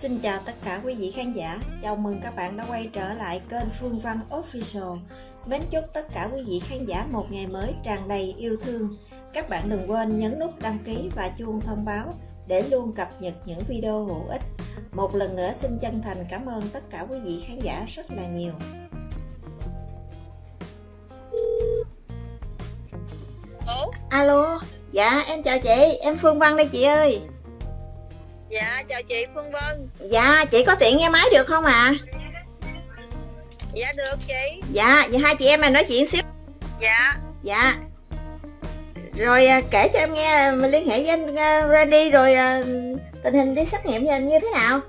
Xin chào tất cả quý vị khán giả, chào mừng các bạn đã quay trở lại kênh Phương Văn Official. Mến chúc tất cả quý vị khán giả một ngày mới tràn đầy yêu thương. Các bạn đừng quên nhấn nút đăng ký và chuông thông báo để luôn cập nhật những video hữu ích. Một lần nữa xin chân thành cảm ơn tất cả quý vị khán giả rất là nhiều. Alo, dạ em chào chị, em Phương Văn đây chị ơi. Dạ chào chị Phương Vân Dạ chị có tiện nghe máy được không ạ? À? Dạ được chị Dạ vậy hai chị em mình nói chuyện xíu Dạ Dạ Rồi à, kể cho em nghe mình liên hệ với anh à, Randy rồi à, tình hình đi xét nghiệm như thế nào?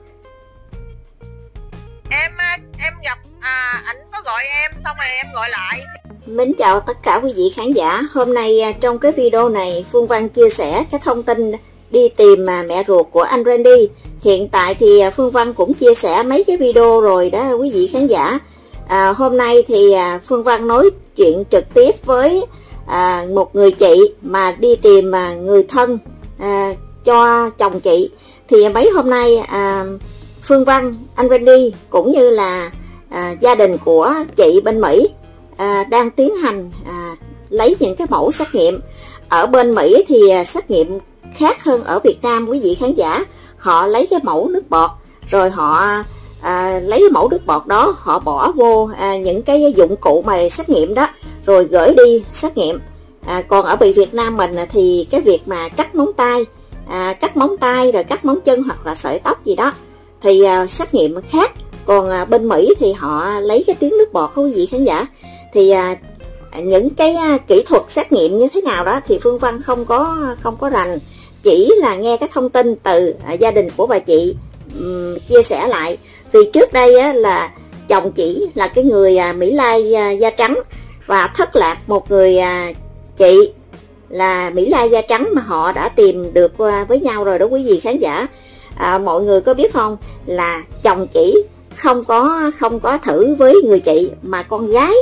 Em em gặp à, ảnh có gọi em xong rồi em gọi lại Mến chào tất cả quý vị khán giả Hôm nay trong cái video này Phương Văn chia sẻ cái thông tin đi tìm mà mẹ ruột của anh Randy. Hiện tại thì à, Phương Văn cũng chia sẻ mấy cái video rồi đó quý vị khán giả. À, hôm nay thì à, Phương Văn nói chuyện trực tiếp với à, một người chị mà đi tìm mà người thân à, cho chồng chị. Thì mấy hôm nay à, Phương Văn, anh Randy cũng như là à, gia đình của chị bên Mỹ à, đang tiến hành à, lấy những cái mẫu xét nghiệm. Ở bên Mỹ thì à, xét nghiệm khác hơn ở Việt Nam quý vị khán giả họ lấy cái mẫu nước bọt rồi họ à, lấy cái mẫu nước bọt đó họ bỏ vô à, những cái dụng cụ mà xét nghiệm đó rồi gửi đi xét nghiệm. À, còn ở bị Việt Nam mình thì cái việc mà cắt móng tay à, cắt móng tay rồi cắt móng chân hoặc là sợi tóc gì đó thì à, xét nghiệm khác. Còn à, bên Mỹ thì họ lấy cái tiếng nước bọt quý vị khán giả. Thì à, những cái à, kỹ thuật xét nghiệm như thế nào đó thì Phương Văn không có không có rành chỉ là nghe cái thông tin từ à, gia đình của bà chị um, chia sẻ lại. Vì trước đây á, là chồng chỉ là cái người à, Mỹ Lai à, da trắng và thất lạc một người à, chị là Mỹ Lai da trắng mà họ đã tìm được à, với nhau rồi đó quý vị khán giả. À, mọi người có biết không là chồng chỉ không có không có thử với người chị mà con gái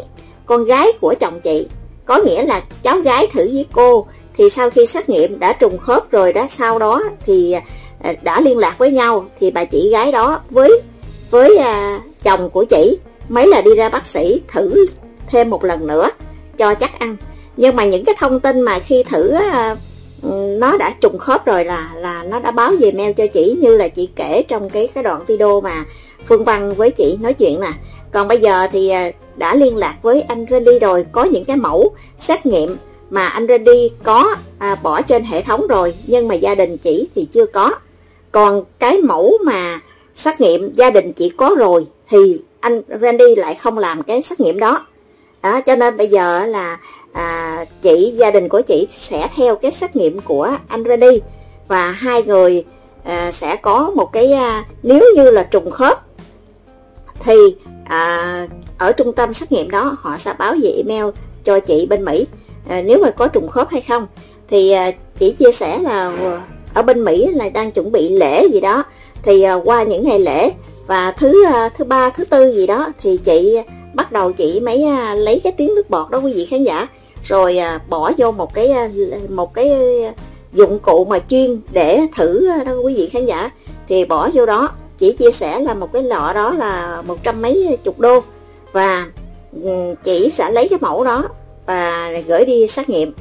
con gái của chồng chị. Có nghĩa là cháu gái thử với cô thì sau khi xét nghiệm đã trùng khớp rồi đó sau đó thì à, đã liên lạc với nhau thì bà chị gái đó với với à, chồng của chị mấy là đi ra bác sĩ thử thêm một lần nữa cho chắc ăn. Nhưng mà những cái thông tin mà khi thử à, nó đã trùng khớp rồi là là nó đã báo về mail cho chị như là chị kể trong cái cái đoạn video mà Phương Văn với chị nói chuyện nè. Còn bây giờ thì à, đã liên lạc với anh Randy rồi có những cái mẫu xét nghiệm mà anh Randy có à, bỏ trên hệ thống rồi nhưng mà gia đình chị thì chưa có. Còn cái mẫu mà xét nghiệm gia đình chị có rồi thì anh Randy lại không làm cái xét nghiệm đó. Đó cho nên bây giờ là à, chị gia đình của chị sẽ theo cái xét nghiệm của anh Randy. Và hai người à, sẽ có một cái à, nếu như là trùng khớp thì à, ở trung tâm xét nghiệm đó họ sẽ báo về email cho chị bên Mỹ à, nếu mà có trùng khớp hay không thì à, chỉ chia sẻ là à, ở bên Mỹ là đang chuẩn bị lễ gì đó. Thì à, qua những ngày lễ và thứ à, thứ ba thứ tư gì đó thì chị bắt đầu chị mấy à, lấy cái tiếng nước bọt đó quý vị khán giả. Rồi à, bỏ vô một cái à, một cái dụng cụ mà chuyên để thử à, đó quý vị khán giả. Thì bỏ vô đó chỉ chia sẻ là một cái lọ đó là một trăm mấy chục đô. Và ừ, chị sẽ lấy cái mẫu đó và gửi đi xét nghiệm.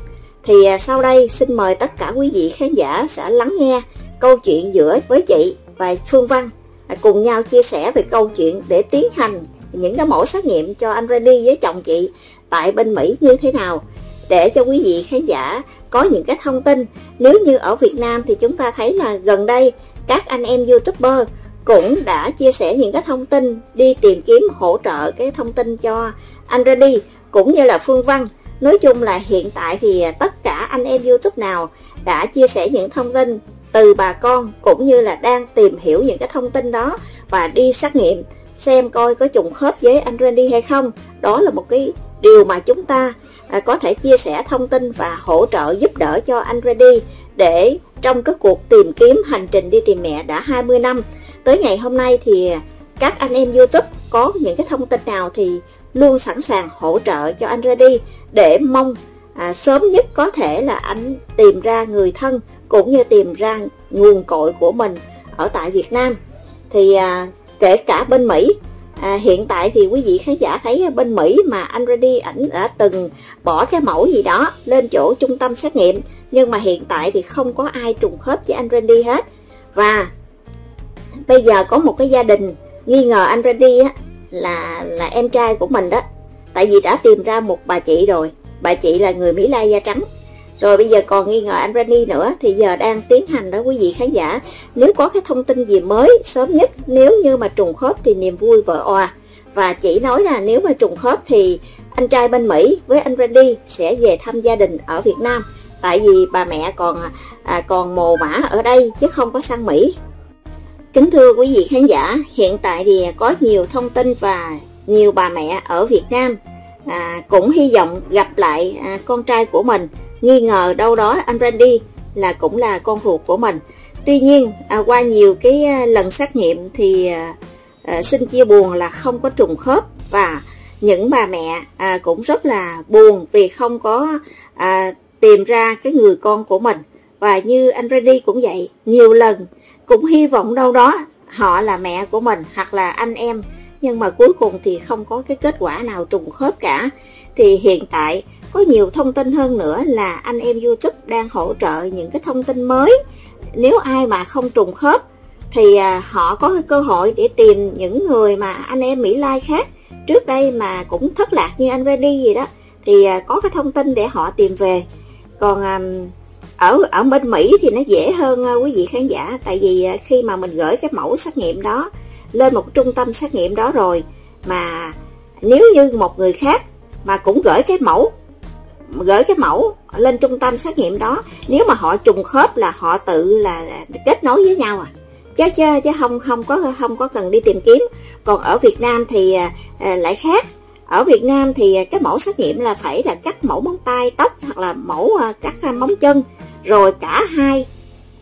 Thì à, sau đây xin mời tất cả quý vị khán giả sẽ lắng nghe câu chuyện giữa với chị và Phương Văn à, cùng nhau chia sẻ về câu chuyện để tiến hành những cái mẫu xét nghiệm cho anh Randy với chồng chị tại bên Mỹ như thế nào để cho quý vị khán giả có những cái thông tin, nếu như ở Việt Nam thì chúng ta thấy là gần đây các anh em youtuber cũng đã chia sẻ những cái thông tin, đi tìm kiếm hỗ trợ cái thông tin cho anh Randy cũng như là Phương Văn Nói chung là hiện tại thì à, tất cả anh em YouTube nào đã chia sẻ những thông tin từ bà con cũng như là đang tìm hiểu những cái thông tin đó và đi xét nghiệm, xem coi có trùng khớp với anh Randy hay không. Đó là một cái điều mà chúng ta à, có thể chia sẻ thông tin và hỗ trợ giúp đỡ cho anh Randy để trong cái cuộc tìm kiếm hành trình đi tìm mẹ đã 20 năm tới ngày hôm nay thì à, các anh em YouTube có những cái thông tin nào thì luôn sẵn sàng hỗ trợ cho anh đi để mong à, sớm nhất có thể là anh tìm ra người thân cũng như tìm ra nguồn cội của mình ở tại Việt Nam. Thì à, kể cả bên Mỹ à, hiện tại thì quý vị khán giả thấy bên Mỹ mà anh đi ảnh đã từng bỏ cái mẫu gì đó lên chỗ trung tâm xét nghiệm nhưng mà hiện tại thì không có ai trùng khớp với anh Randy hết. Và bây giờ có một cái gia đình nghi ngờ anh Randy á, là là em trai của mình đó. Tại vì đã tìm ra một bà chị rồi. Bà chị là người Mỹ Lai da trắng. Rồi bây giờ còn nghi ngờ anh Rani nữa thì giờ đang tiến hành đó quý vị khán giả. Nếu có cái thông tin gì mới sớm nhất nếu như mà trùng khớp thì niềm vui vợ òa. Và chỉ nói là nếu mà trùng khớp thì anh trai bên Mỹ với anh Randy sẽ về thăm gia đình ở Việt Nam. Tại vì bà mẹ còn à, còn mồ mã ở đây chứ không có sang Mỹ kính thưa quý vị khán giả hiện tại thì có nhiều thông tin và nhiều bà mẹ ở Việt Nam à, cũng hy vọng gặp lại à, con trai của mình. Nghi ngờ đâu đó anh Randy là cũng là con ruột của mình. Tuy nhiên à, qua nhiều cái à, lần xét nghiệm thì à, à, xin chia buồn là không có trùng khớp và những bà mẹ à, cũng rất là buồn vì không có à, tìm ra cái người con của mình. Và như anh Randy cũng vậy nhiều lần cũng hy vọng đâu đó họ là mẹ của mình hoặc là anh em. Nhưng mà cuối cùng thì không có cái kết quả nào trùng khớp cả. Thì hiện tại có nhiều thông tin hơn nữa là anh em YouTube đang hỗ trợ những cái thông tin mới. Nếu ai mà không trùng khớp thì à, họ có cái cơ hội để tìm những người mà anh em Mỹ Lai khác. Trước đây mà cũng thất lạc như anh Randy gì đó, thì à, có cái thông tin để họ tìm về. Còn ở ở bên Mỹ thì nó dễ hơn ờ, quý vị khán giả. Tại vì ờ, khi mà mình gửi cái mẫu xét nghiệm đó lên một trung tâm xét nghiệm đó rồi mà nếu như một người khác mà cũng gửi cái mẫu gửi cái mẫu lên trung tâm xét nghiệm đó nếu mà họ trùng khớp là họ tự là kết nối với nhau à. Chứ chứ chứ không không có không có cần đi tìm kiếm. Còn ở Việt Nam thì à, lại khác. Ở Việt Nam thì cái mẫu xét nghiệm là phải là cắt mẫu móng tay tóc hoặc là mẫu cắt móng chân rồi cả hai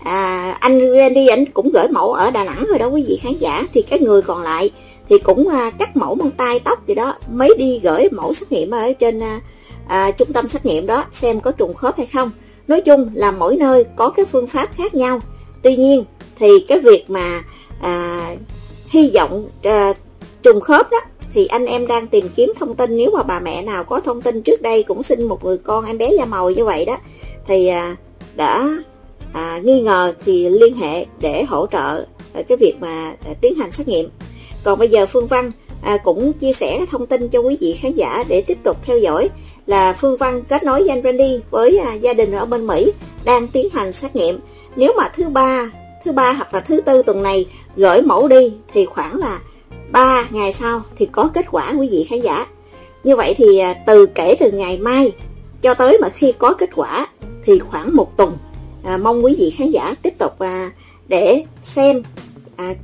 à, anh Randy anh cũng gửi mẫu ở Đà Nẵng rồi đó quý vị khán giả. Thì cái người còn lại thì cũng à, cắt mẫu bằng tay tóc gì đó. Mới đi gửi mẫu xét nghiệm ở trên à, à, trung tâm xét nghiệm đó xem có trùng khớp hay không. Nói chung là mỗi nơi có cái phương pháp khác nhau. Tuy nhiên thì cái việc mà à, hy vọng à, trùng khớp đó thì anh em đang tìm kiếm thông tin. Nếu mà bà mẹ nào có thông tin trước đây cũng sinh một người con em bé da màu như vậy đó thì à, đã à, nghi ngờ thì liên hệ để hỗ trợ à, cái việc mà à, tiến hành xét nghiệm còn bây giờ phương văn à, cũng chia sẻ thông tin cho quý vị khán giả để tiếp tục theo dõi là Phương Văn kết nối danh anh Randy với à, gia đình ở bên Mỹ đang tiến hành xét nghiệm. Nếu mà thứ ba, thứ ba hoặc là thứ tư tuần này gửi mẫu đi thì khoảng là 3 ngày sau thì có kết quả quý vị khán giả. Như vậy thì à, từ kể từ ngày mai cho tới mà khi có kết quả thì khoảng một tuần à, mong quý vị khán giả tiếp tục à, để xem à,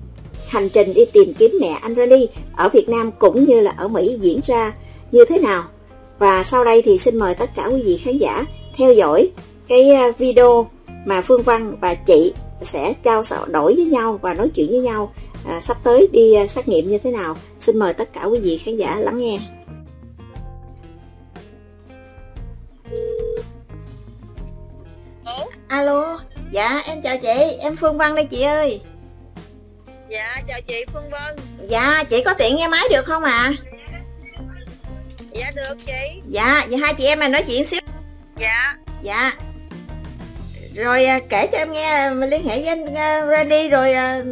hành trình đi tìm kiếm mẹ anh Randy ở Việt Nam cũng như là ở Mỹ diễn ra như thế nào và sau đây thì xin mời tất cả quý vị khán giả theo dõi cái à, video mà Phương Văn và chị sẽ trao đổi với nhau và nói chuyện với nhau à, sắp tới đi à, xét nghiệm như thế nào. Xin mời tất cả quý vị khán giả lắng nghe. Alo, dạ em chào chị, em Phương Văn đây chị ơi. Dạ chào chị Phương Vân. Dạ chị có tiện nghe máy được không ạ? À? Dạ được chị Dạ, vậy hai chị em mình nói chuyện xíu Dạ Dạ Rồi à, kể cho em nghe mình liên hệ với anh uh, Randy rồi uh,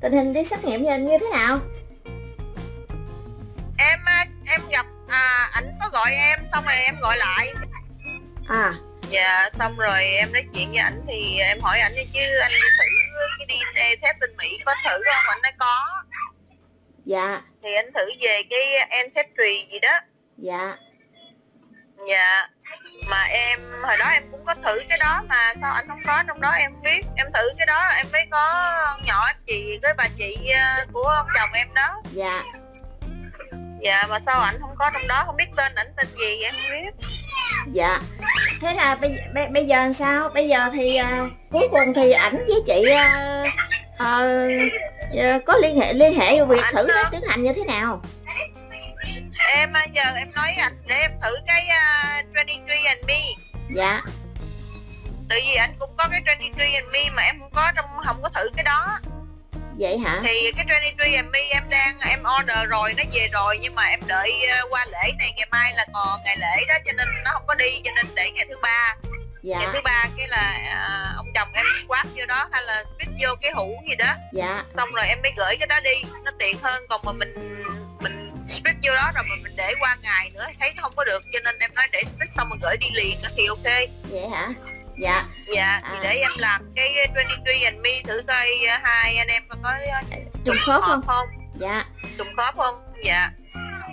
tình hình đi xét nghiệm như thế nào Em em gặp à, ảnh có gọi em xong rồi em gọi lại À Dạ xong rồi em nói chuyện với ảnh thì em hỏi ảnh chứ anh thử cái DNA thép bên Mỹ có thử không? Anh nói có. Dạ. Thì anh thử về cái ancestry gì đó. Dạ. Dạ. Mà em hồi đó em cũng có thử cái đó mà sao anh không có? Trong đó em biết em thử cái đó em mới có nhỏ chị với bà chị ờ, của ông chồng em đó. Dạ dạ mà sao ảnh không có trong đó? Không biết tên ảnh tên gì vậy? Em không biết. Dạ. Thế là bây, bây, bây giờ làm sao? Bây giờ thì uh, cuối cùng thì ảnh với chị uh, uh, có liên hệ liên hệ việc thử tiến hành như thế nào? Em à, giờ em nói anh để em thử cái uh, 23 and me. Dạ. Tại vì anh cũng có cái 23 and me mà em không có trong không có thử cái đó vậy hả? Thì cái 23 and me em đang em order rồi nó về rồi nhưng mà em đợi ờ, qua lễ này ngày mai là còn ngày lễ đó cho nên nó không có đi cho nên để ngày thứ ba. Dạ. Ngày thứ ba cái là à, ông chồng em quát vô đó hay là split vô cái hũ gì đó. Dạ. Xong rồi em mới gửi cái đó đi nó tiện hơn còn mà mình mình split vô đó rồi mà mình để qua ngày nữa thấy nó không có được cho nên em nói để split xong rồi gửi đi liền thì ok. Vậy hả dạ. Dạ thì À. để em làm cái 23 and me thử coi à, hai anh em có trùng khớp không? không? Dạ. Trùng khớp không? Dạ.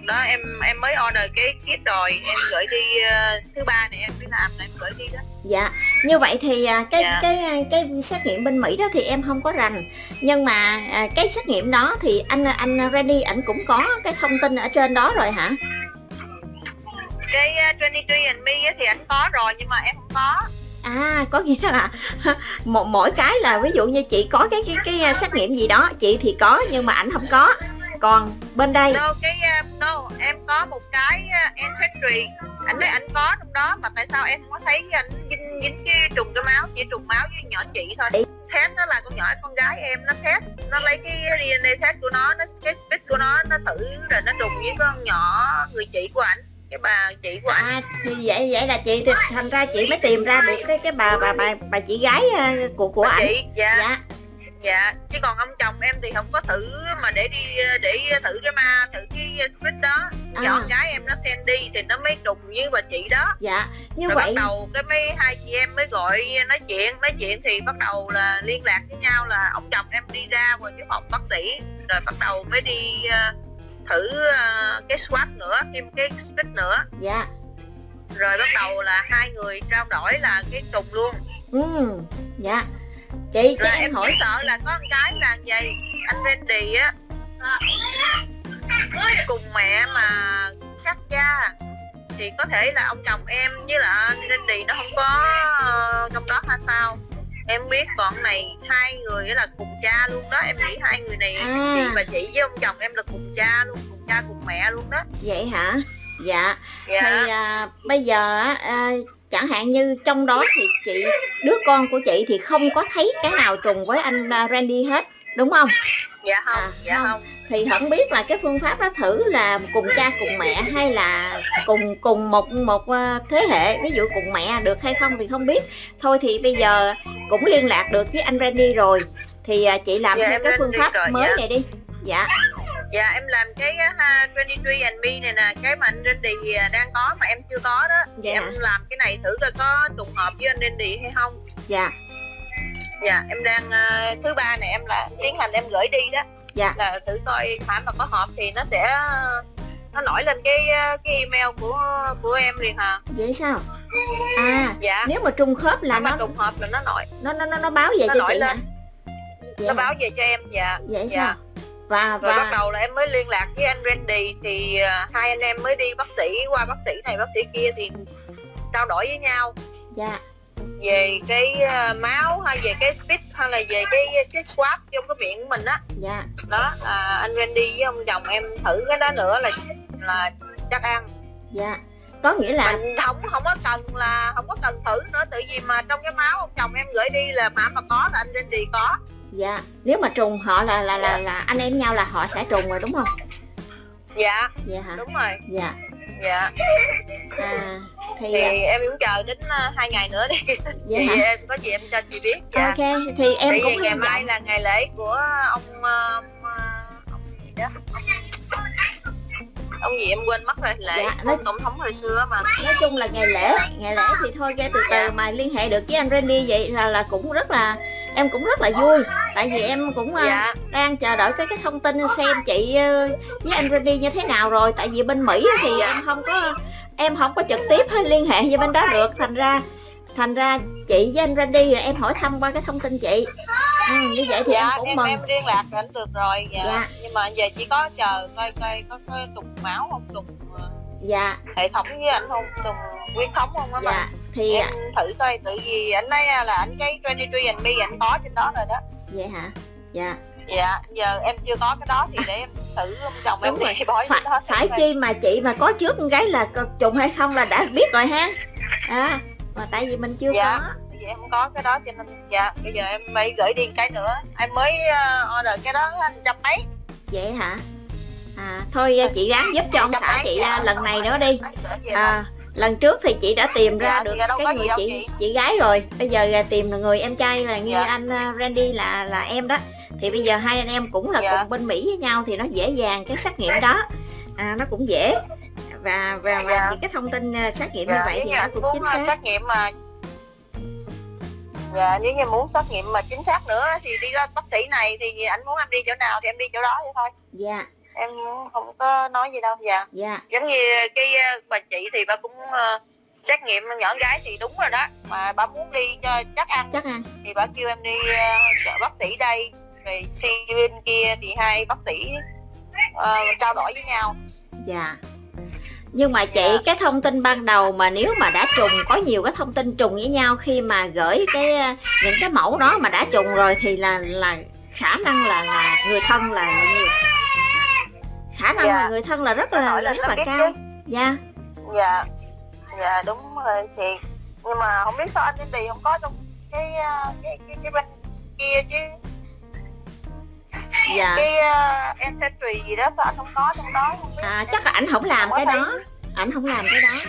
Đó em em mới order cái kit rồi em gửi đi ờ, thứ ba này em mới làm là em gửi đi đó. Dạ. Như vậy thì cái Dạ. cái cái xét nghiệm bên Mỹ đó thì em không có rành. Nhưng mà cái xét nghiệm đó thì anh anh Randy ảnh cũng có cái thông tin ở trên đó rồi hả? Cái ờ, 23 and me thì anh có rồi nhưng mà em không có à có nghĩa là một mỗi cái là ví dụ như chị có cái cái cái à, xét nghiệm gì đó chị thì có nhưng mà ảnh không có. Còn bên đây no cái no em có một cái uh, ancestry anh nói anh có trong đó mà tại sao em không có thấy anh dính dính cái trùng cái máu chỉ trùng máu với nhỏ chị thôi. Test nó là con nhỏ con gái em nó test nó lấy cái DNA test của nó nó cái spit của nó nó thử rồi nó trùng với con nhỏ người chị của ảnh cái bà chị của ảnh à vậy vậy là chị thì thành ra chị mới tìm ra được cái cái bà bà bà bà chị gái à, của của bà chị dạ. Dạ. Dạ chứ còn ông chồng em thì không có thử mà để đi để thử cái ma thử cái split đó. À. nhỏ gái em nó send đi thì nó mới trùng với bà chị đó. Dạ như rồi vậy bắt đầu cái mấy hai chị em mới gọi nói chuyện nói chuyện thì bắt đầu là liên lạc với nhau là ông chồng em đi ra ngoài cái phòng bác sĩ rồi bắt đầu mới đi ờ, thử ờ, cái swab nữa thêm cái split nữa. Dạ. Rồi bắt đầu là hai người trao đổi là cái trùng luôn. Ừ dạ. Chị cho em em hỏi sợ là có cái là vậy. Anh Randy á cùng mẹ mà khác cha thì có thể là ông chồng em với là Randy nó không có ờ, trong đó hay sao em biết còn này hai người là cùng cha luôn đó em nghĩ hai người này À. chị và chị với ông chồng em là cùng cha luôn cùng cha cùng mẹ luôn đó. Vậy hả? Dạ. Dạ. Thì à, bây giờ à, chẳng hạn như trong đó thì chị đứa con của chị thì không có thấy cái nào trùng với anh à, Randy hết đúng không dạ không À, dạ không. không. Thì không biết là cái phương pháp đó thử là cùng cha cùng mẹ hay là cùng cùng một một à, thế hệ ví dụ cùng mẹ được hay không thì không biết. Thôi thì bây giờ cũng liên lạc được với anh Randy rồi. Thì à, chị làm Dạ, theo cái phương pháp rồi, mới dạ. này đi. Dạ. Dạ em làm cái uh, 23 and me này nè Cái mà anh Randy đang có mà em chưa có đó. Dạ. em làm cái này thử coi có trùng hợp với anh Randy hay không. Dạ Dạ em đang à, thứ ba này em là tiến hành em gửi đi đó. Dạ. Là thử coi phải mà có hợp thì nó sẽ nó nổi lên cái à, cái email của của em liền hả? Vậy sao? À Dạ. nếu mà trùng khớp là mà nó trùng hợp là nó nổi. Nó nó nó, nó báo về Nó cho nổi chị lên. hả? Vậy Nó báo về cho em dạ. Vậy dạ. sao? Và Rồi bắt và đầu là em mới liên lạc với anh Randy Thì à, hai anh em mới đi bác sĩ qua bác sĩ này bác sĩ kia thì trao đổi với nhau. Dạ về cái ờ, máu hay về cái spit hay là về cái cái swab trong cái miệng của mình á. Dạ. Đó là anh Randy với ông chồng em thử cái đó nữa là là chắc ăn. Dạ. Có nghĩa là mình không không có cần là không có cần thử nữa tự vì mà trong cái máu ông chồng em gửi đi là mà mà có là anh Randy có. Dạ. Nếu mà trùng họ là là là Dạ. là anh em nhau là họ sẽ trùng rồi đúng không? Dạ. Dạ hả? Đúng rồi. Dạ. Dạ. À thì thì em cũng chờ đến ờ, hai ngày nữa đi. Dạ chị hả? em có gì em cho chị biết dạ. Ok thì em tại cũng vì ngày hy mai là ngày lễ của ông ờ, ông, ờ, ông gì đó? Ông gì em quên mất rồi lễ Dạ, nói- ông tổng thống hồi xưa mà. nói chung là ngày lễ ngày lễ thì thôi ra từ từ Dạ. mà liên hệ được với anh Randy vậy là là cũng rất là em cũng rất là vui. Tại vì em cũng à, dạ. đang chờ đợi cái cái thông tin xem chị với anh Randy như thế nào rồi. Tại vì bên Mỹ thì Dạ. em không có em không có trực tiếp hay liên hệ với bên đó được. Thành ra thành ra chị với anh Randy rồi em hỏi thăm qua cái thông tin chị. Ừ, như vậy thì em dạ cũng em mừng. em liên lạc anh được rồi dạ. Dạ. nhưng mà giờ chỉ có chờ coi coi có có trùng máu không trùng ờ, dạ. hệ thống với anh không trùng huyết thống không á mà dạ thì em thử coi tự vì anh ấy là anh cái 23 and me anh có trên đó rồi đó. Vậy hả? Dạ dạ giờ em chưa có cái đó thì để em thử ông chồng em đi bói phải, đó phải chi mà chị mà có trước con gái là trùng hay không là đã biết rồi ha. À mà tại vì mình chưa Dạ. có. vì em không có cái đó cho nên dạ bây giờ em phải gửi đi cái nữa. Em mới uh, order cái đó anh trăm mấy. Vậy hả? À thôi chị ráng giúp cho ông xã chị dạ. lần này nữa đi. à, lần trước thì chị đã tìm ra dạ, được cái người chị, chị. chị gái rồi. Bây giờ tìm người em trai là như dạ. anh Randy là là em đó thì bây giờ hai anh em cũng là dạ. cùng bên Mỹ với nhau thì nó dễ dàng cái xét nghiệm đó. À, nó cũng dễ. Và và, và dạ. những cái thông tin xét nghiệm dạ, như vậy thì nó cũng chính xác. xét nghiệm mà dạ nếu như muốn xét nghiệm mà chính xác nữa thì đi ra bác sĩ này thì anh muốn em đi chỗ nào thì em đi chỗ đó vậy thôi. Dạ. Em không có nói gì đâu dạ. Dạ. Giống như cái bà chị thì bà cũng uh, xét nghiệm nhỏ gái thì đúng rồi đó. Mà bà muốn đi cho chắc ăn chắc ăn. thì bà kêu em đi uh, bác sĩ đây rồi si bên kia thì hai bác sĩ uh, trao đổi với nhau dạ nhưng mà chị yeah. Dạ. cái thông tin ban đầu mà nếu mà đã trùng có nhiều cái thông tin trùng với nhau khi mà gửi cái những cái mẫu đó mà đã trùng rồi thì là là khả năng là là người thân là, là nhiều khả năng yeah. là dạ. người thân là rất là, là rất là cao dạ dạ dạ đúng rồi chị nhưng mà không biết sao anh đi không có trong cái cái cái, cái bên kia chứ dạ. Cái uh, ancestry gì đó sao anh không có trong đó không à chắc là anh không làm cái đó. ảnh không làm cái đó.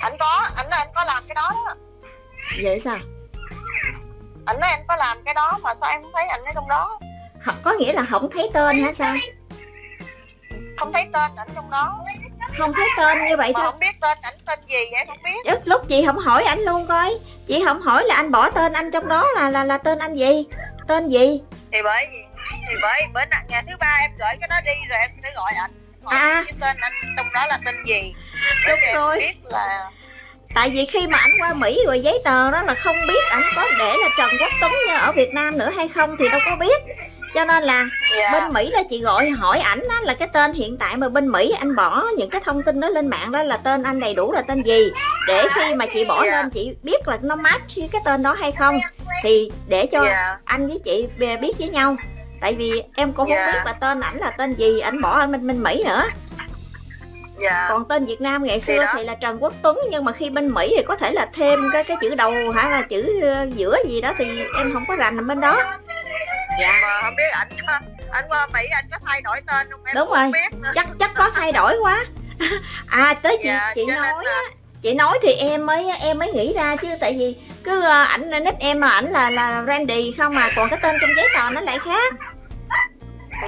Anh có anh nói anh có làm cái đó đó. Vậy sao? Anh nói anh có làm cái đó mà sao em không thấy anh ở trong đó? Có nghĩa là không thấy tên hả sao? Không thấy tên ảnh trong đó. Không thấy tên như vậy thôi. không biết tên ảnh tên gì vậy không biết. Lúc, lúc chị không hỏi ảnh luôn coi. Chị không hỏi là anh bỏ tên anh trong đó là là là tên anh gì? Tên gì? Thì bởi vì thì bởi bữa ngày thứ ba em gửi cái đó đi rồi em sẽ gọi ảnh à cái tên anh trong đó là tên gì đúng rồi biết là tại vì khi mà ảnh qua mỹ rồi giấy tờ đó là không biết ảnh có để là trần quốc tuấn như ở việt nam nữa hay không thì đâu có biết cho nên là yeah. Dạ. bên mỹ là chị gọi hỏi ảnh đó là cái tên hiện tại mà bên mỹ anh bỏ những cái thông tin đó lên mạng đó là tên anh đầy đủ là tên gì để khi mà chị bỏ yeah. Dạ. lên chị biết là nó match với cái tên đó hay không thì để cho yeah. Dạ. anh với chị biết với nhau tại vì em cũng không biết là tên ảnh là tên gì ảnh bỏ ở bên bên mỹ nữa. Dạ. còn tên Việt Nam ngày xưa thì, thì là Trần Quốc Tuấn nhưng mà khi bên Mỹ thì có thể là thêm cái cái chữ đầu hay là chữ ờ, giữa gì đó thì em không có rành bên đó. Dạ mà không biết anh anh qua Mỹ anh có thay đổi tên không em? Đúng rồi. Chắc chắc có thay đổi quá. À tới chị dạ, chị nói là... chị nói thì em mới em mới nghĩ ra chứ. Tại vì cứ ờ, ảnh nick em mà ảnh là là Randy không mà còn cái tên trong giấy tờ nó lại khác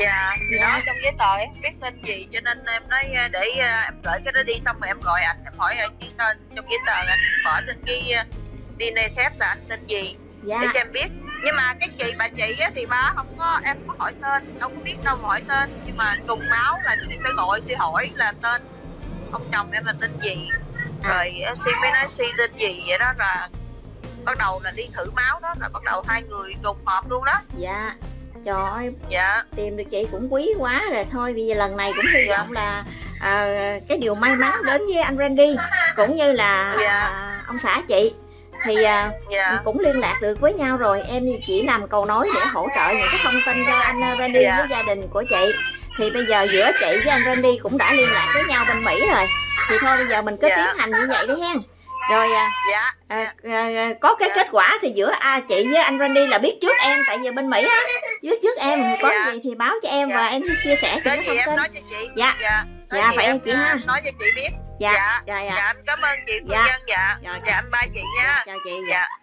dạ thì dạ. đó trong giấy tờ em biết tên gì cho nên em nói ờ, để ờ, em gửi cái đó đi xong rồi em gọi anh em hỏi anh cái tên trong giấy tờ anh bỏ trên cái DNA test là anh tên gì dạ. để cho em biết nhưng mà cái chị bà chị á, thì bà không có em có hỏi tên đâu có biết đâu mà hỏi tên nhưng mà trùng máu là chị phải gọi suy hỏi là tên ông chồng em là tên gì à. rồi suy mới nói suy tên gì vậy đó là bắt đầu là đi thử máu đó là bắt đầu hai người trùng hợp luôn đó dạ trời ơi dạ tìm được chị cũng quý quá rồi thôi bây giờ lần này cũng hy dạ. vọng là à, cái điều may mắn đến với anh Randy cũng như là dạ. à, ông xã chị thì à, dạ. cũng liên lạc được với nhau rồi em chỉ làm cầu nối để hỗ trợ những cái thông tin cho anh Randy dạ. với gia đình của chị thì bây giờ giữa chị với anh Randy cũng đã liên lạc với nhau bên Mỹ rồi thì thôi bây giờ mình cứ dạ. tiến hành như vậy đi hen rồi à, dạ, à, à, à, có cái dạ. kết quả thì giữa à, chị với anh Randy là biết trước em tại vì bên Mỹ á biết trước em có dạ. gì thì báo cho em dạ. và em chia sẻ cho thông tin nói cho chị. dạ dạ, dạ vậy em chị ha nói cho chị biết dạ dạ dạ, dạ. dạ cảm ơn chị dạ. nhân dạ dạ, dạ. dạ anh ba chị nha dạ, chào chị dạ. dạ.